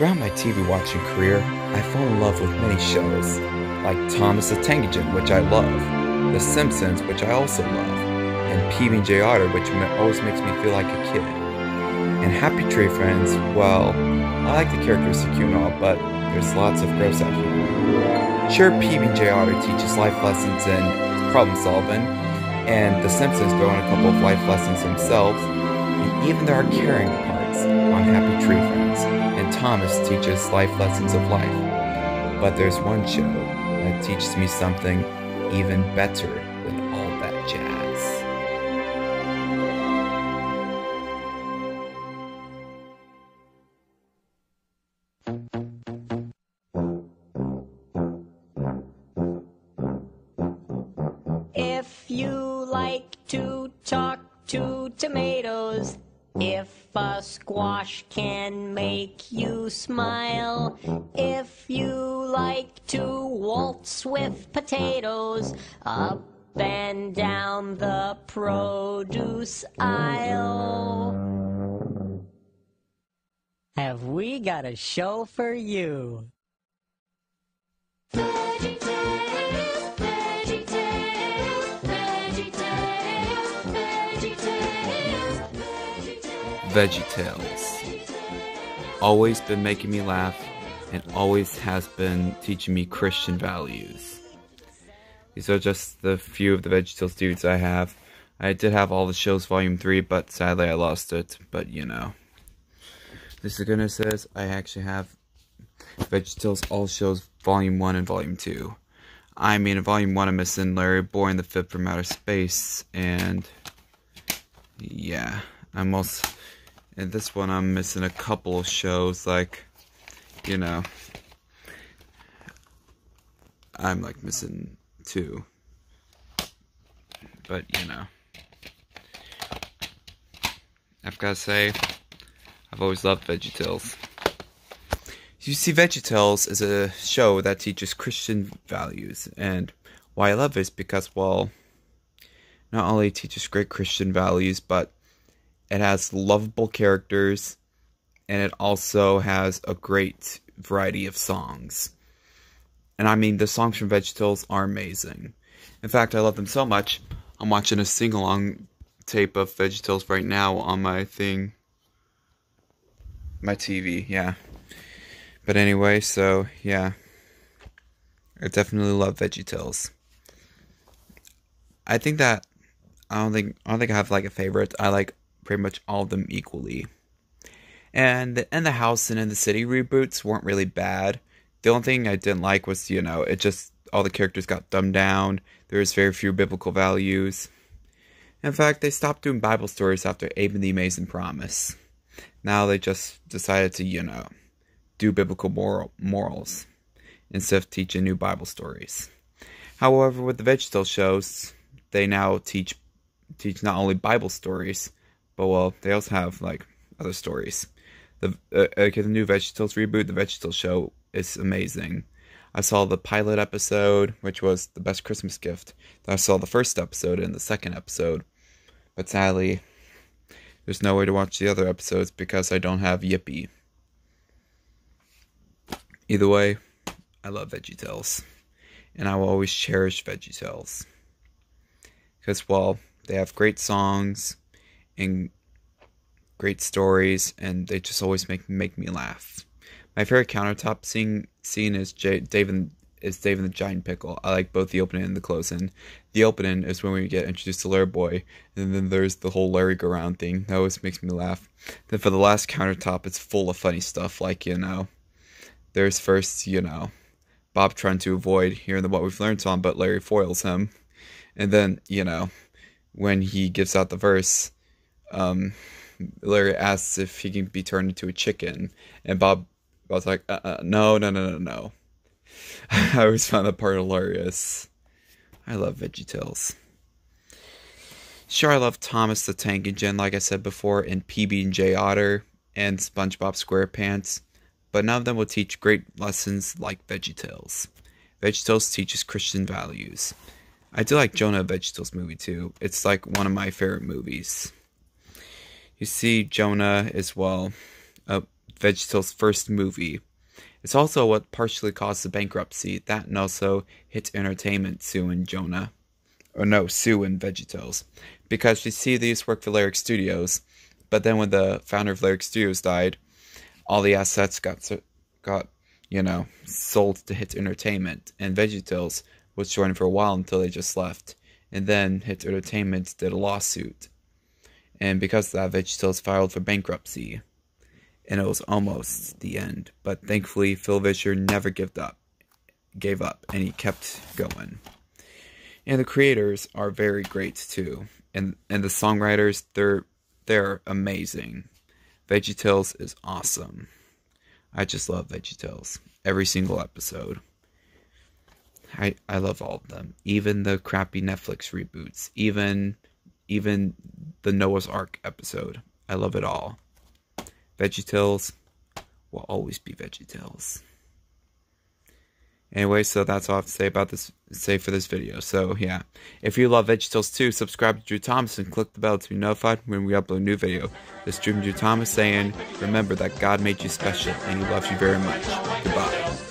Throughout my TV watching career, I fall in love with many shows, like Thomas the Tank Engine, which I love, The Simpsons, which I also love, and PB&J Otter, which always makes me feel like a kid. And Happy Tree Friends, well, I like the characters cute and all, but there's lots of gross out here. Sure, PB&J Otter teaches life lessons and problem solving, and The Simpsons throw in a couple of life lessons themselves, and even there are caring on Happy Tree Friends, and Thomas teaches life lessons of life. But there's one show that teaches me something even better than all that jazz. If you like to talk to tomatoes, squash can make you smile, if you like to waltz with potatoes, up and down the produce aisle. Have we got a show for you? VeggieTales, VeggieTales. VeggieTales. Always been making me laugh and always has been teaching me Christian values. These are just the few of the VeggieTales dudes I have. I did have all the shows volume 3, but sadly I lost it. But you know. This is gonna says I actually have VeggieTales All Shows Volume 1 and Volume 2. I mean, in Volume 1 I'm missing Larry Boy and the Fib from Outer Space, and yeah, I'm also in this one I'm missing a couple of shows like you know I'm like missing two. But you know I've gotta say I've always loved VeggieTales. You see VeggieTales is a show that teaches Christian values and why I love it is because well not only teaches great Christian values but it has lovable characters, and it also has a great variety of songs. And I mean, the songs from VeggieTales are amazing. In fact, I love them so much, I'm watching a sing along tape of VeggieTales right now on my thing. My TV, yeah. But anyway, so yeah. I definitely love VeggieTales. I think that I don't think I don't think I have like a favorite. I like pretty much all of them equally. And and the house and in the city reboots weren't really bad. The only thing I didn't like was you know it just all the characters got dumbed down. There was very few biblical values. In fact, they stopped doing Bible stories after Abe and the Amazing Promise. Now they just decided to you know do biblical moral morals instead of teaching new Bible stories. However, with the VeggieTales shows, they now teach teach not only Bible stories but well, they also have like other stories. The uh, okay, the new VeggieTales reboot, the VeggieTales show, is amazing. I saw the pilot episode, which was the best Christmas gift. I saw the first episode and the second episode, but sadly, there's no way to watch the other episodes because I don't have Yippee. Either way, I love VeggieTales, and I will always cherish VeggieTales because well, they have great songs and great stories, and they just always make make me laugh. My favorite countertop scene scene is J- David is David the Giant Pickle. I like both the opening and the closing. The opening is when we get introduced to Larry Boy, and then there's the whole Larry go round thing. That always makes me laugh. Then for the last countertop, it's full of funny stuff like you know, there's first you know, Bob trying to avoid hearing the what we've learned song, but Larry foils him, and then you know, when he gives out the verse um, Larry asks if he can be turned into a chicken, and Bob was like, uh, uh, "No, no, no, no, no." I always found that part hilarious. I love VeggieTales. Sure, I love Thomas the Tank Engine, like I said before, and PB and J Otter and SpongeBob SquarePants, but none of them will teach great lessons like VeggieTales. VeggieTales teaches Christian values. I do like Jonah VeggieTales movie too. It's like one of my favorite movies. You see Jonah as well. Uh, VeggieTales' first movie. It's also what partially caused the bankruptcy. That and also Hit Entertainment suing Jonah. Or no, Sue and VeggieTales. Because you see, these work for Lyrick Studios, but then when the founder of Lyrick Studios died, all the assets got got you know sold to Hit Entertainment, and VeggieTales was joined for a while until they just left, and then Hit Entertainment did a lawsuit, and because that, VeggieTales filed for bankruptcy, and it was almost the end. But thankfully, Phil Vischer never gave up, gave up, and he kept going. And the creators are very great too, and and the songwriters they're they're amazing. VeggieTales is awesome. I just love VeggieTales. Every single episode. I I love all of them. Even the crappy Netflix reboots. Even even the Noah's Ark episode. I love it all. VeggieTales will always be VeggieTales. Anyway, so that's all I have to say about this say for this video. So yeah. If you love VeggieTales too, subscribe to Drew Thomas and click the bell to be notified when we upload a new video. This is Drew, Drew Thomas saying, remember that God made you special and he loves you very much. Goodbye.